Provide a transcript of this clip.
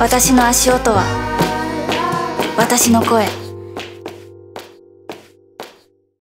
私の足音は私の声。